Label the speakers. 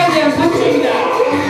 Speaker 1: Meu Deus, não te.